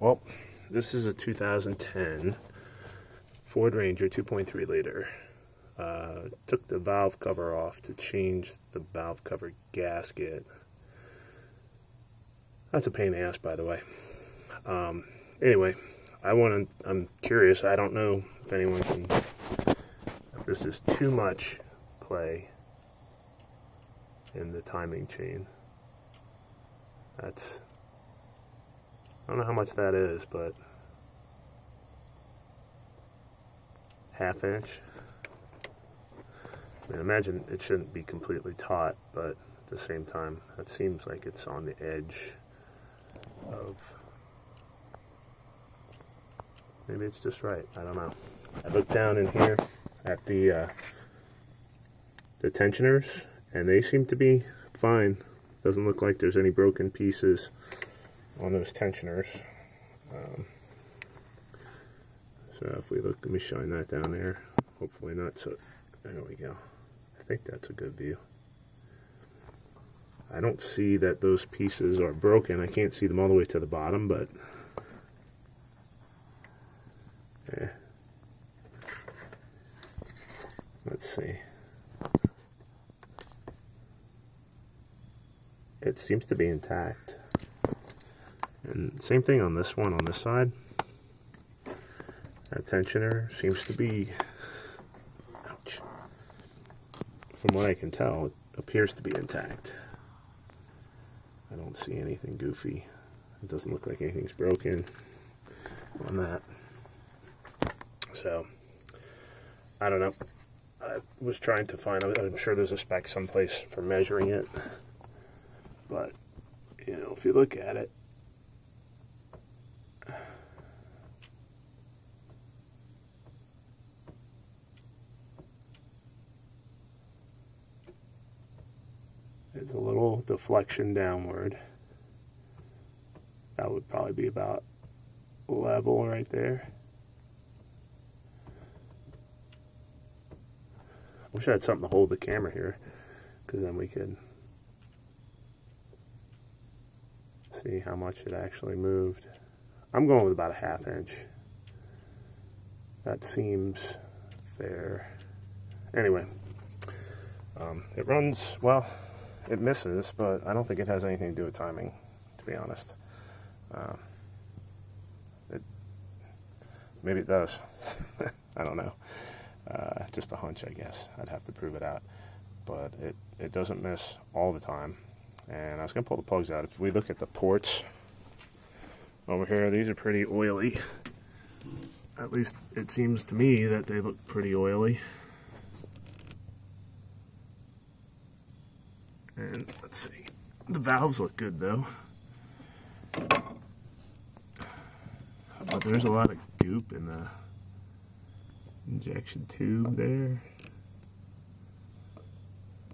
Well, this is a 2010 Ford Ranger 2.3 liter. Uh, took the valve cover off to change the valve cover gasket. That's a pain in the ass, by the way. Um, anyway, I want to. I'm curious. I don't know if anyone can. If this is too much play in the timing chain. That's I don't know how much that is, but half inch. I mean, imagine it shouldn't be completely taut, but at the same time, it seems like it's on the edge of. Maybe it's just right. I don't know. I looked down in here at the uh, the tensioners, and they seem to be fine. Doesn't look like there's any broken pieces on those tensioners. Um, so if we look, let me shine that down there. Hopefully not. So there we go. I think that's a good view. I don't see that those pieces are broken. I can't see them all the way to the bottom, but yeah. Let's see. It seems to be intact. And same thing on this one on this side. That tensioner seems to be, ouch. From what I can tell, it appears to be intact. I don't see anything goofy. It doesn't look like anything's broken on that. So, I don't know. I was trying to find, I'm sure there's a spec someplace for measuring it. But, you know, if you look at it, a little deflection downward. That would probably be about level right there. I wish I had something to hold the camera here, because then we could see how much it actually moved. I'm going with about a half inch. That seems fair. Anyway, um, it runs, well, it misses, but I don't think it has anything to do with timing, to be honest. Uh, it, maybe it does. I don't know. Uh, just a hunch, I guess. I'd have to prove it out. But it, it doesn't miss all the time. And I was going to pull the plugs out. If we look at the ports over here, these are pretty oily. At least it seems to me that they look pretty oily. And let's see. The valves look good though. But there's a lot of goop in the injection tube there.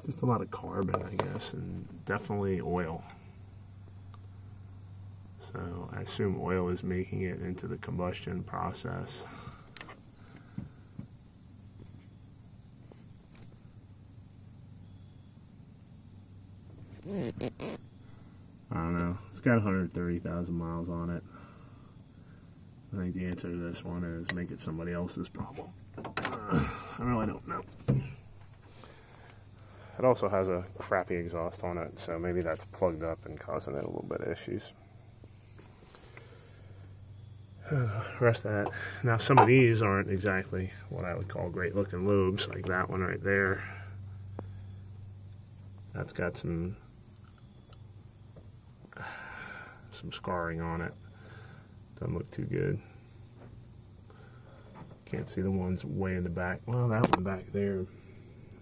Just a lot of carbon, I guess, and definitely oil. So I assume oil is making it into the combustion process. I don't know. It's got 130,000 miles on it. I think the answer to this one is make it somebody else's problem. Uh, I really don't know. It also has a crappy exhaust on it, so maybe that's plugged up and causing it a little bit of issues. rest of that. Now some of these aren't exactly what I would call great looking lubes, like that one right there. That's got some some scarring on it. Doesn't look too good. Can't see the ones way in the back. Well, that one back there,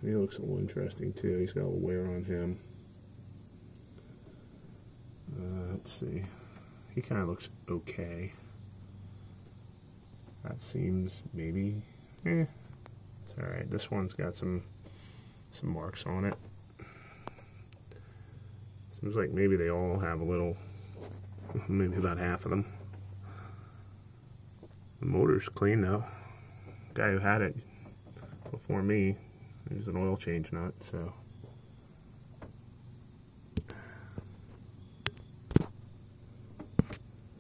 he looks a little interesting too. He's got a wear on him. Uh, let's see. He kind of looks okay. That seems maybe, eh, it's all right. This one's got some some marks on it. Seems like maybe they all have a little maybe about half of them. The motor's clean though. guy who had it before me, used an oil change nut, so